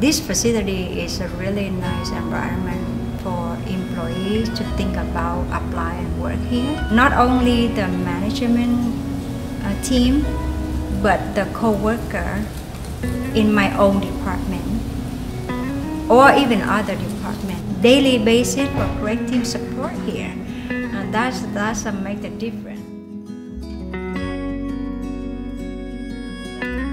this facility is a really nice environment for employees to think about apply and work here. Not only the management uh, team, but the co-worker in my own department or even other department. Daily basis for great team support here. And that's that's a make the difference.